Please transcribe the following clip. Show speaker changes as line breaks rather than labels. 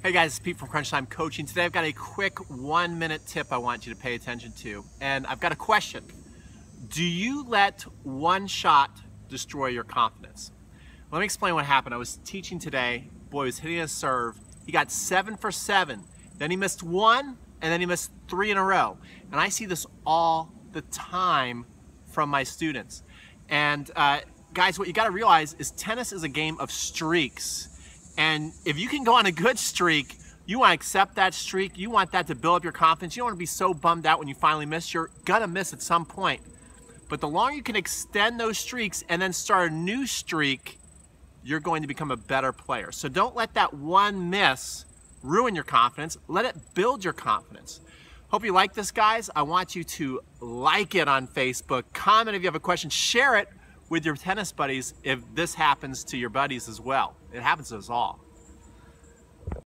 Hey guys, it's Pete from Crunch Time Coaching. Today I've got a quick one minute tip I want you to pay attention to. And I've got a question. Do you let one shot destroy your confidence? Let me explain what happened. I was teaching today. Boy was hitting a serve. He got seven for seven. Then he missed one, and then he missed three in a row. And I see this all the time from my students. And uh, guys, what you got to realize is tennis is a game of streaks. And if you can go on a good streak, you want to accept that streak. You want that to build up your confidence. You don't want to be so bummed out when you finally miss. You're going to miss at some point. But the longer you can extend those streaks and then start a new streak, you're going to become a better player. So don't let that one miss ruin your confidence. Let it build your confidence. Hope you like this, guys. I want you to like it on Facebook, comment if you have a question, share it with your tennis buddies if this happens to your buddies as well. It happens to us all.